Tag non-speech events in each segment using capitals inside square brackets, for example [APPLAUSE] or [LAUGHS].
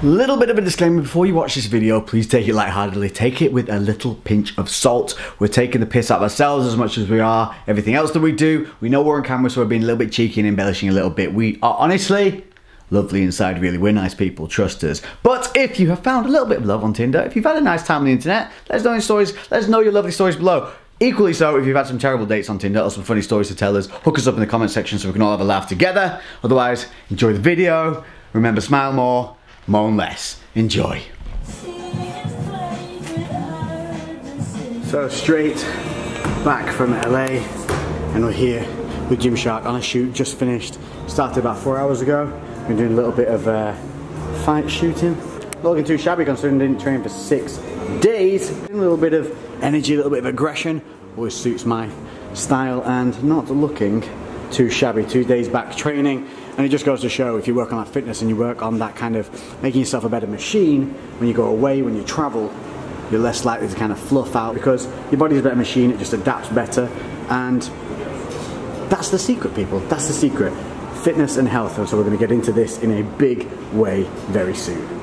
Little bit of a disclaimer before you watch this video, please take it lightheartedly. Take it with a little pinch of salt. We're taking the piss out of ourselves as much as we are everything else that we do. We know we're on camera, so we're being a little bit cheeky and embellishing a little bit. We are honestly lovely inside, really. We're nice people, trust us. But if you have found a little bit of love on Tinder, if you've had a nice time on the internet, let us know your stories. Let us know your lovely stories below. Equally so, if you've had some terrible dates on Tinder or some funny stories to tell us, hook us up in the comment section so we can all have a laugh together. Otherwise, enjoy the video. Remember, smile more, moan less. Enjoy. So straight back from LA and we're here with Gymshark on a shoot just finished. Started about four hours ago. Been doing a little bit of uh, fight shooting. Not looking too shabby considering I didn't train for six days. A little bit of energy, a little bit of aggression. Always suits my style and not looking too shabby. Two days back training and it just goes to show if you work on that fitness and you work on that kind of making yourself a better machine, when you go away, when you travel, you're less likely to kind of fluff out because your body's a better machine, it just adapts better. And that's the secret, people. That's the secret. Fitness and health. And so we're going to get into this in a big way very soon.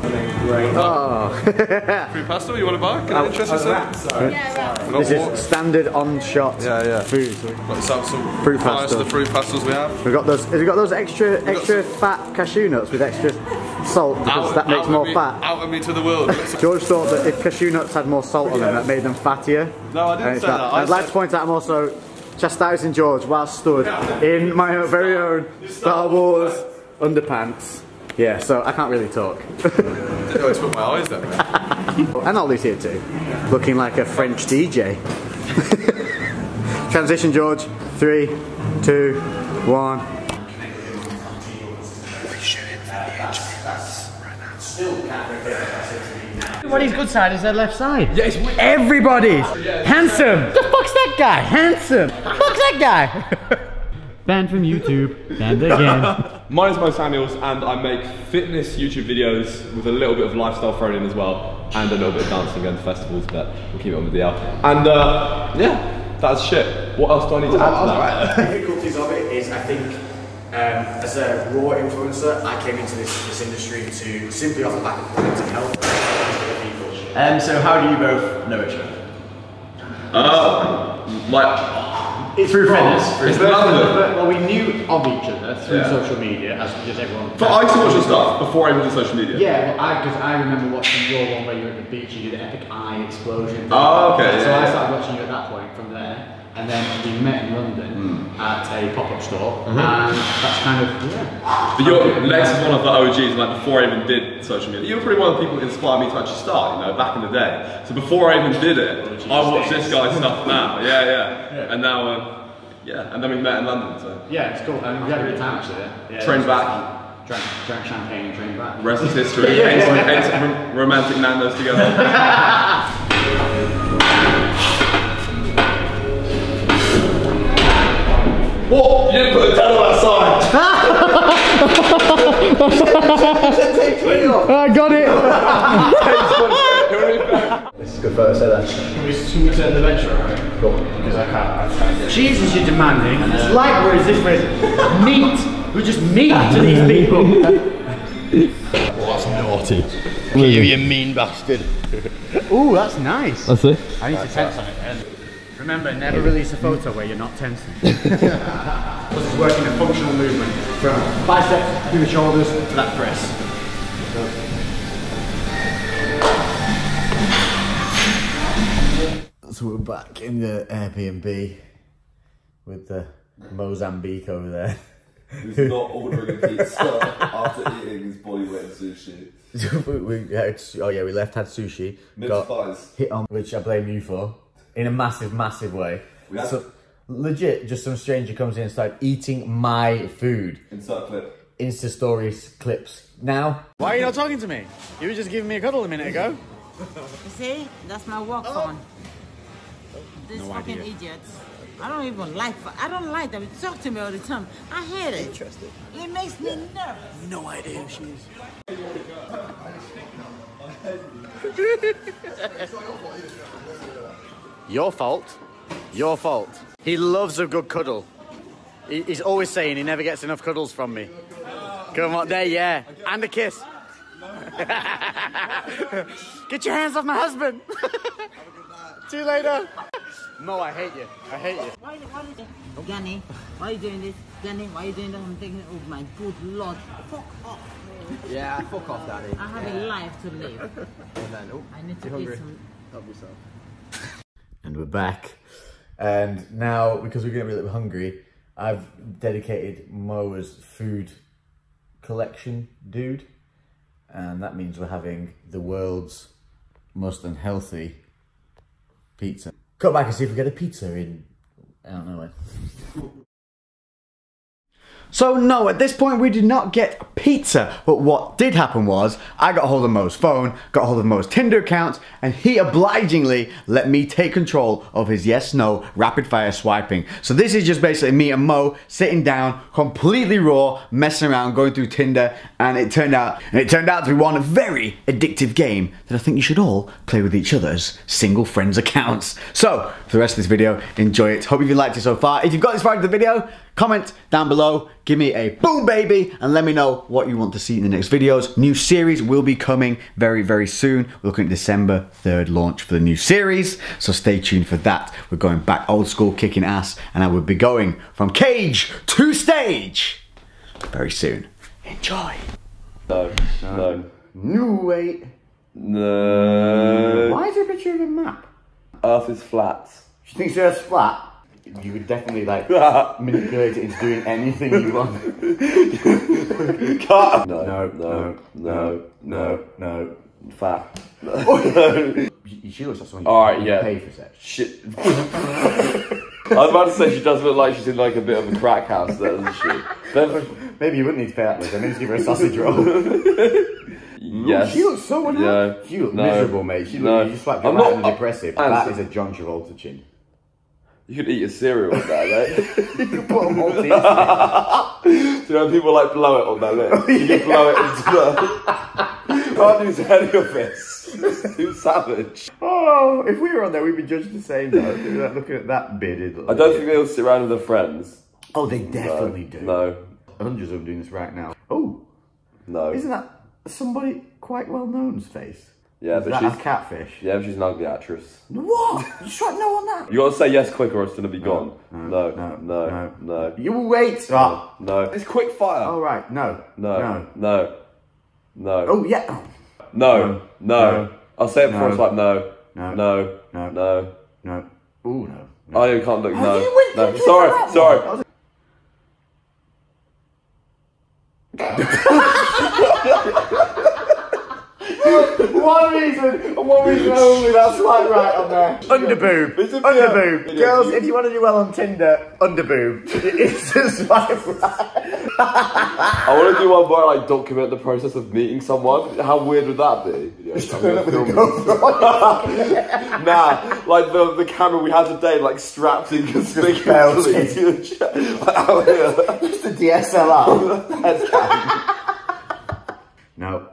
Oh. [LAUGHS] Free pasta, you want to buy? Can I interest you yourself? This is standard on shot Yeah, yeah. food. Got some, some Fruit price pasta. to the Fruit Pastilles we have. We've got those. Have you got those extra got extra fat cashew nuts with extra salt because that makes more me, fat? Out of me to the world. [LAUGHS] George thought that if cashew nuts had more salt on them, that made them fattier. No, I didn't say that. that. I'd like said- to point out I'm also chastising George while stood in my own, very own Star Wars underpants. Yeah, so I can't really talk. I always put my eyes there. and Ollie's here too, looking like a French DJ. [LAUGHS] Transition, George. Three, two, one. Everybody's good side is their left side. Yes, Everybody's handsome. The fuck's that guy? Handsome. [LAUGHS] Fuck's that guy? Banned from YouTube. Banned again. [LAUGHS] My name's Mo Samuels and I make fitness YouTube videos with a little bit of lifestyle thrown in as well and a little bit of dancing going to festivals but we'll keep it on with the L. And uh, yeah, that's shit. What else do I need to add to that? [LAUGHS] The difficulties of it is, I think, um, as a raw influencer, I came into this, this industry to simply off the back of wanting to help other people. Um, so how do you both know each other? Uh, my, It's through fitness. It's London. Well, we knew of each other through Yeah. social media, as just everyone. but I to watch your stuff before I even did social media. Yeah, well, I because I remember watching your one where you were at the beach, you did the epic eye explosion. thing. Oh, okay, So yeah, I started watching you at that point from there, and then we met in London Hmm. at a pop-up store, Mm-hmm. and that's kind of yeah. But you're, Lex is one of the OGs, like before I even did social media. You were probably one of the people that inspired me to actually start, you know, back in the day. So before I even did it, I watched this guy's stuff now. [LAUGHS] Yeah, yeah. And now, um, yeah, and then we met in London, so. Yeah, it's cool. I mean, we had a good time actually. Yeah. yeah Trained back. fun. Drank, drank champagne and trained back. Rest is history. Ate some rom- romantic Nando's together. [LAUGHS] What? You didn't put a towel outside. [LAUGHS] I got it. this is good photo. Say that. Should we turn the venture around? Go. Because I can't. I can't. Jesus, you're demanding. It's like we're as if we're meat. We're just meat to these people. Oh, that's naughty. You, you mean bastard. Ooh, that's nice. That's it. I need to tense on it. then. Remember, never release a photo where you're not tensing. [LAUGHS] this is working a functional movement from biceps through the shoulders to that press. So we're back in the Airbnb with the Mozambique over there. He's not ordering a pizza after eating his body weight of sushi. [LAUGHS] we, we had, oh yeah, we left had sushi. Mince got pies. hit on, which I blame you for, in a massive, massive way. We had- So, legit, just some stranger comes in and starts eating my food. Insert clip. Insta stories, clips. Now, why are you not talking to me? You were just giving me a cuddle a minute ago. You see, that's my work oh. phone. These fucking idiots. I don't even like. I don't like them. They talk to me all the time. I hate it. Interesting. It makes me nervous. No idea who she is. [LAUGHS] Your fault. Your fault. He loves a good cuddle. He- He's always saying he never gets enough cuddles from me. Come on, there, yeah. And a kiss. [LAUGHS] Get your hands off my husband. [LAUGHS] See you later. Mo, I hate you. I hate you. Why, why is it? Granny, why are you doing this? Granny, why are you doing this? I'm thinking, oh my good lord, fuck off. Yeah, fuck off, daddy. I have a life to live. [LAUGHS] And then, oh, I need to you eat some. Help yourself. We're back. And now, because we're getting a little hungry, I've dedicated Moa's food collection dude. And that means we're having the world's most unhealthy pizza. Cut back and see if we get a pizza in, I don't know when. So no, at this point we did not get pizza, but what did happen was I got hold of Mo's phone, got hold of Mo's Tinder account, and he obligingly let me take control of his yes no rapid fire swiping. So this is just basically me and Mo sitting down, completely raw, messing around, going through Tinder, and it turned out and it turned out to be one very addictive game that I think you should all play with each other's single friends accounts. So for the rest of this video, enjoy it. Hope you've liked it so far. If you've got this far into the video, comment down below, give me a boom baby, and let me know what you want to see in the next videos. New series will be coming very, very soon. We're looking at December 3rd launch for the new series, so stay tuned for that. We're going back old school, kicking ass, and I will be going from cage to stage very soon. Enjoy. No, no, New wait. no. Why is there a picture of a map? Earth is flat. She thinks the Earth's flat. You would definitely like [LAUGHS] manipulate it into doing anything you want. [LAUGHS] Cut. No, No, no, no, no, no. Fat. She she looks like someone All right, yeah. pay for sex. Shit. [LAUGHS] I was about to say she does look like she's in like a bit of a crack house, there, doesn't she? Then, Maybe you wouldn't need to pay that much. I mean, just give her a sausage roll. yes. She looks so. Yeah. She look No. miserable, mate. She No. just like I'm not- depressive. I'm- that is a John Travolta chin. You could eat a cereal with that, mate. [LAUGHS] You could put together. [LAUGHS] Do you know people like blow it on their lip? [LAUGHS] You can blow it into the. Can't use any of this. It's too savage. oh, if we were on there, we'd be judged the same though. Like looking at that bearded. I don't think they'll sit around with their friends. Oh, they definitely do. No, Hundreds of them doing this right now. Oh, no. isn't that somebody quite well known's face? Yeah, Is but that she's a catfish? yeah, but she's an ugly actress. What? You tried no on that? You gotta say yes quick or it's gonna be gone. No, no, no, no. no, You will wait. Ah. no. It's quick fire. All right. No. No, No. no, no, Oh yeah. Oh. no, no. No. I'll say it before No. it's like no, No. no, No. no. No. Ooh no. no. Oh, you can't look. Oh, No, you went no. quickly Sorry, that sorry. [LAUGHS] one. [LAUGHS] One reason, one reason only, that's like right on there. Underboob, It's a- underboob. yeah. Girls, if you want to do well on Tinder, underboob. It's just like right. [LAUGHS] I want to do one where I like document the process of meeting someone. How weird would that be? Yeah, I'm gonna film it. [LAUGHS] nah, like the the camera we had today, like strapped in conspicuously. like oh, out here. Just a DSLR. no, no,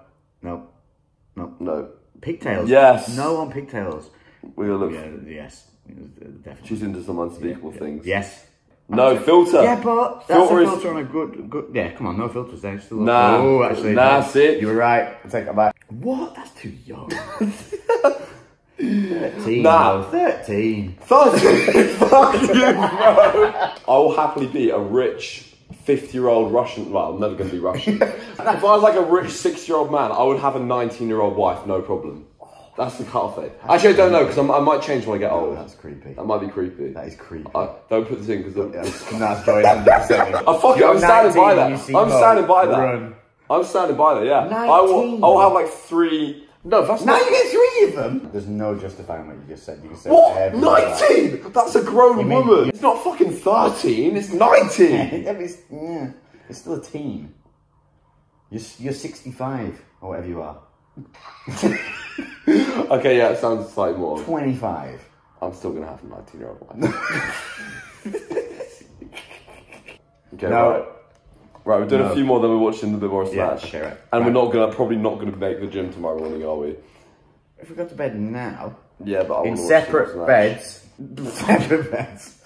no. No, Pigtails. Yes. No on pigtails. we're gonna look. Yeah, yes. Definitely. She's into some unspeakable things. Yes. No filter. Yeah, but that's Filter a is- filter on a good, good. Yeah, come on, no filters there. Still Nah. Oh, actually, Nah, no. sit. You were right. I take it back. What? That's too young. [LAUGHS] Thirteen. Nah. bro. Thirteen. Fuck [LAUGHS] you, fuck you, bro. I will happily be a rich 50 year old Russian. Well, I'm never going to be Russian. [LAUGHS] if I was like a rich six-year-old man, I would have a 19 year old wife, no problem. That's the cutoff date. Actually, I don't know because I might change when I get Oh, old. that's creepy. That might be creepy. That is creepy. I, don't put this in because Yeah, that's going 100%. Oh, fuck I'm standing by that. and you see I'm standing by that. I'm standing by that. Yeah, I will. I will have like three. No, that's Now not. you get three of them. There's no justifying what you just said. You can say What? whatever you like. 19? That's a grown mean- woman. It's not fucking 13. It's 19. [LAUGHS] Yeah, but it's, yeah, it's still a teen. You're, s- you're 65 or whatever you are. [LAUGHS] okay, yeah, it sounds slightly more. 25. I'm still gonna have a 19 year old wife. [LAUGHS] okay, No. right. Right, we're doing No. a few more, then we're watching a bit more Yeah, Smash. okay, right. And we're not gonna, probably not gonna make the gym tomorrow morning, are we? If we go to bed now, Yeah, but I in [LAUGHS] separate beds, separate beds.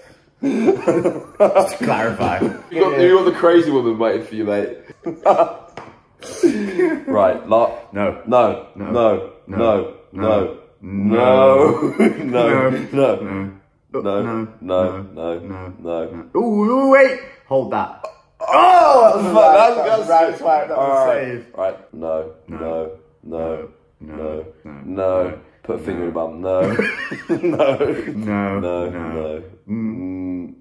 Just to clarify. [LAUGHS] You got, you got the crazy woman waiting for you, mate. [LAUGHS] Right, la- No. no, no, no, no, no, no, no, no, no, no, no, no, no. Ooh, wait! Hold that. Oh, [LAUGHS] that's That's that's right, that's right, that was Alright, save. right. No, no, no, No, no, no, no. Put a finger in your bum. No, no, [LAUGHS] No, no, no. no. Mm.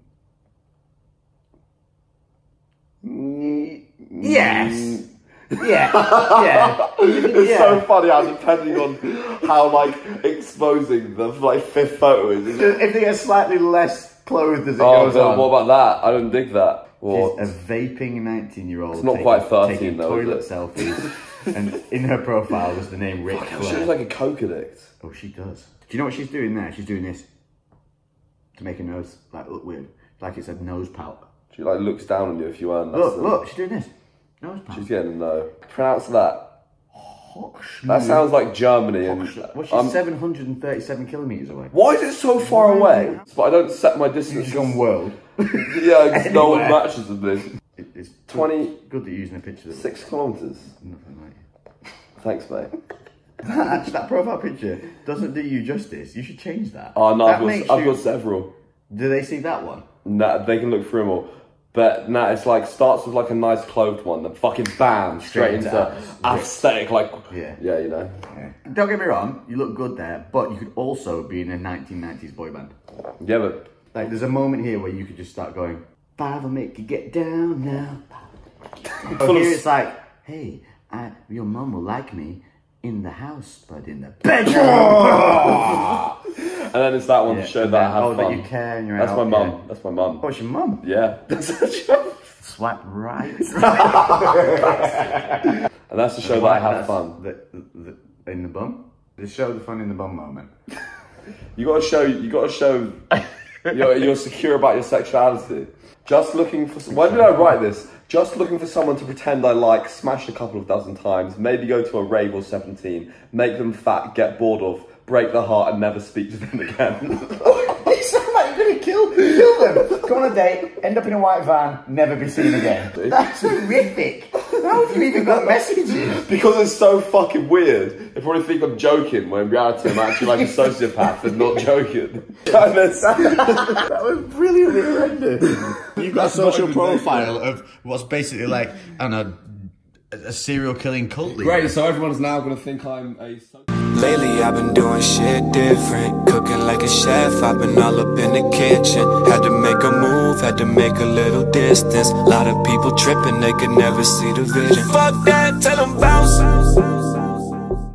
Yes! Yeah, [LAUGHS] yeah. It's Yeah. so funny how depending on how like exposing the like fifth photo is. If they get slightly less clothed as it Oh, goes but on. what about that? I don't dig that. She's a vaping 19 year old. It's not quite 13 though, toilet selfies. [LAUGHS] and in her profile was the name Rick She looks like a coke addict. oh, she does. Do you know what she's doing there? She's doing this to make her nose like look weird. Like it's a nose pout. She like looks down on you if you earn. That's Look, the- look, she's doing this. Nose pout. She's getting a no. Pronounce that. That sounds like Germany and. Well, she's I'm- 737 kilometres away. Why is it so far away? But I don't set my distance. She's gone world. [LAUGHS] Yeah, it's no one Anywhere. matches with this. It- It's 20 good that you're using a picture. That Six kilometres. nothing like it. Thanks, mate. That, that profile picture doesn't do you justice. You should change that. Oh no, that I've makes got, I've you- got several. Do they see that one? Nah, they can look through them all. But nah, it's like starts with like a nice clothed one, then fucking bam, straight, Straight into into aesthetic, like Yeah. yeah, you know. Don't get me wrong, you look good there, but you could also be in a 1990s boy band. Yeah, but Like, there's a moment here where you could just start going, Five will make you get down now. [LAUGHS] of here it's like, hey, I, your mum will like me in the house, but in the [LAUGHS] bedroom. and then it's that one Yeah, to show that I have oh, that you care and you're That's out, my mum. yeah. That's my mum. oh, it's your mum. Yeah. [LAUGHS] Swipe right. and that's to show that I have fun. The, the, the, in the bum? The show the fun in the bum moment. You gotta show you gotta show you're, you're secure about your sexuality. Just looking for why did I write this? Just looking for someone to pretend I like, smash a couple of dozen times, maybe go to a rave or 17, make them fat, get bored of, break their heart and never speak to them [LAUGHS] again. [LAUGHS] You sound like you're gonna kill, kill them. Go on a date, end up in a white van, never be seen again. That's [LAUGHS] horrific. How have you even got messages? [LAUGHS] because it's so fucking weird. They probably think I'm joking when in reality I'm actually like a [LAUGHS] sociopath and not joking. [LAUGHS] That was brilliantly rendered. You've got a social not profile of what's basically like, I don't know, a serial killing cult leader. Great, so everyone's now going to think I'm a. Lately I've been doing shit different. Cooking like a chef, I've been all up in the kitchen. Had to make a move, had to make a little distance. Lot of people tripping, they could never see the vision. Fuck that, tell them bounce